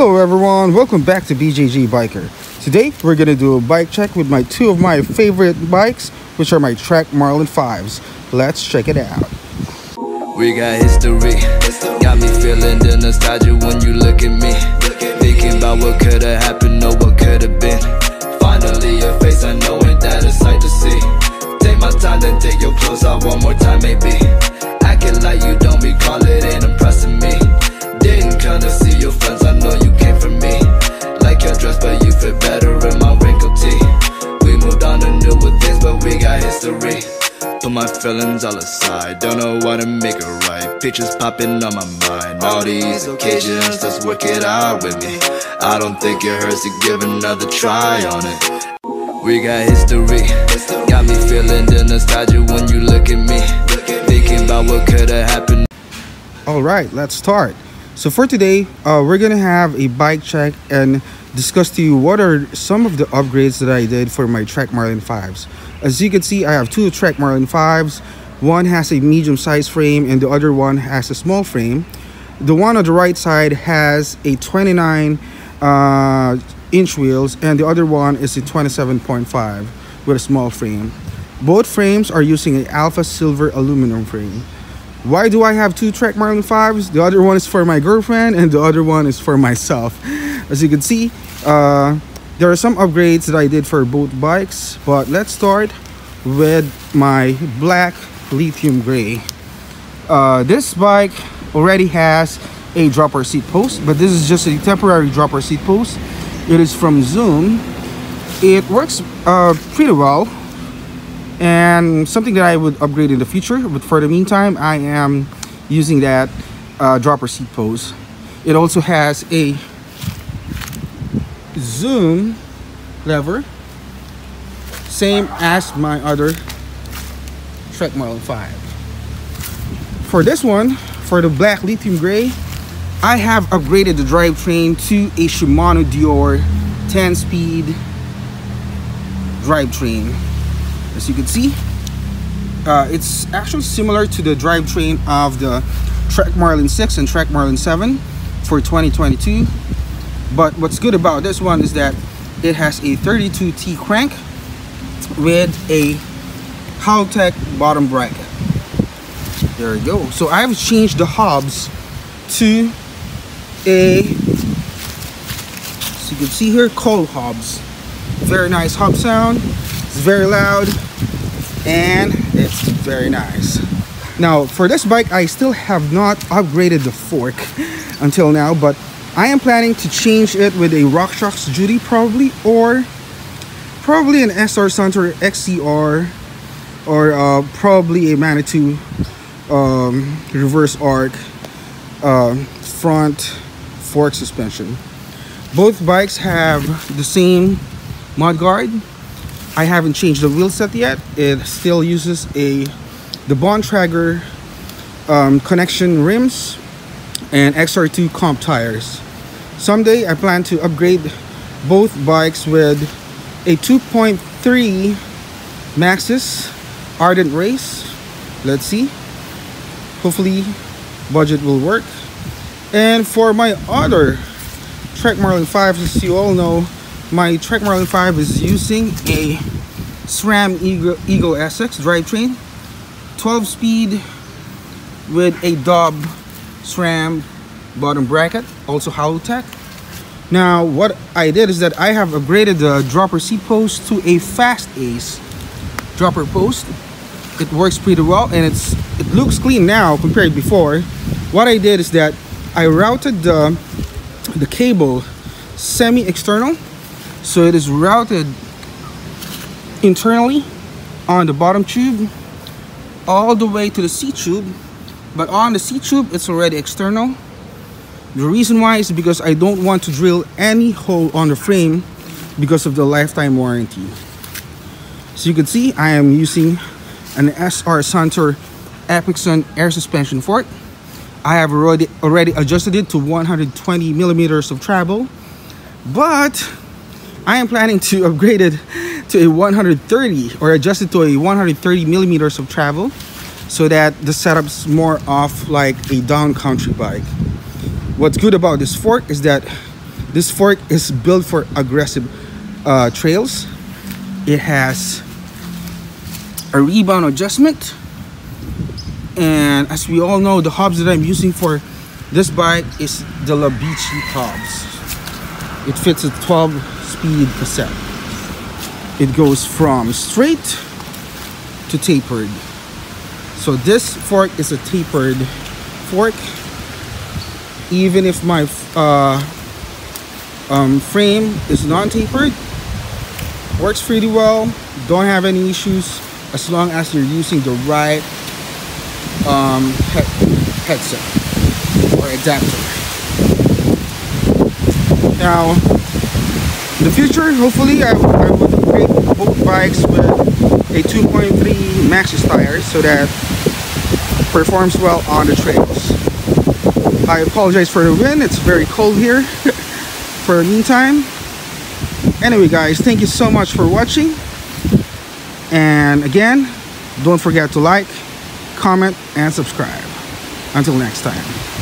Hello everyone, welcome back to BJJ Biker. Today we're gonna do a bike check with my two of my favorite bikes, which are my Trek Marlin 5s. Let's check it out. We got history, got me feeling the nostalgia when you look at me. Thinking about what could've happened or what could've been. Finally your face, I know it sight to see. Take my time, then take your clothes one more time, maybe. My feelings all aside, don't know what to make it right. Pictures popping on my mind. All these occasions, let's work it out with me. I don't think it hurts to give another try on it. We got history, got me feeling the nostalgia when you look at me. Thinking about what could've happened. All right, let's start. So for today, uh, we're gonna have a bike check and discuss to you what are some of the upgrades that I did for my Trek Marlin 5s. As you can see, I have two Trek Marlin 5s. One has a medium size frame and the other one has a small frame. The one on the right side has a 29 uh, inch wheels and the other one is a 27.5 with a small frame. Both frames are using an Alpha Silver aluminum frame. Why do I have two Trek Marlin 5s? The other one is for my girlfriend and the other one is for myself. As you can see, uh, there are some upgrades that I did for both bikes, but let's start with my black lithium gray. Uh, this bike already has a dropper seat post, but this is just a temporary dropper seat post. It is from Zoom. It works uh, pretty well and something that I would upgrade in the future but for the meantime I am using that uh, dropper seat post it also has a zoom lever same as my other Trek Marlin 5 for this one for the black lithium gray I have upgraded the drivetrain to a Shimano Deore 10 speed drivetrain as you can see. Uh, it's actually similar to the drivetrain of the Trek Marlin 6 and Trek Marlin 7 for 2022 but what's good about this one is that it has a 32T crank with a Hollowtech bottom bracket. There we go. So I've changed the hubs to a so you can see here cold hubs. Very nice hub sound very loud and it's very nice. Now for this bike, I still have not upgraded the fork until now, but I am planning to change it with a RockShox Judy probably or probably an SR Suntour XCR or uh, probably a Manitou um, reverse arc uh, front fork suspension. Both bikes have the same mud guard I haven't changed the wheel set yet. It still uses a the Bontrager um, connection rims and XR2 comp tires. Someday I plan to upgrade both bikes with a 2.3 Maxxis Ardent Race. Let's see. Hopefully budget will work. And for my other Trek Marlin 5, as you all know, my Trek Marlin 5 is using a SRAM Eagle, Eagle SX drivetrain. 12 speed with a dub SRAM bottom bracket also Hollowtech now what I did is that I have upgraded the dropper seat post to a fast ace dropper post. It works pretty well and it's it looks clean now compared before. What I did is that I routed the the cable semi-external so it is routed internally on the bottom tube all the way to the seat tube but on the seat tube it's already external. The reason why is because I don't want to drill any hole on the frame because of the lifetime warranty. So you can see I am using an SR Suntour Epixon air suspension fork. I have already already adjusted it to 120 millimeters of travel but I am planning to upgrade it to a 130 or adjust it to a 130 millimeters of travel so that the setup's more off like a down country bike. What's good about this fork is that this fork is built for aggressive uh, trails. It has a rebound adjustment. And as we all know the hubs that I'm using for this bike is the Labici hubs it fits a 12 speed cassette. It goes from straight to tapered. So this fork is a tapered fork. Even if my uh, um, frame is non-tapered works pretty well don't have any issues as long as you're using the right um, he headset or adapter. Now in the future hopefully I, I will create both bikes with a 2.3 Maxxis tire so that performs well on the trails. I apologize for the wind. It's very cold here for the meantime. Anyway guys thank you so much for watching. And again don't forget to like comment and subscribe. Until next time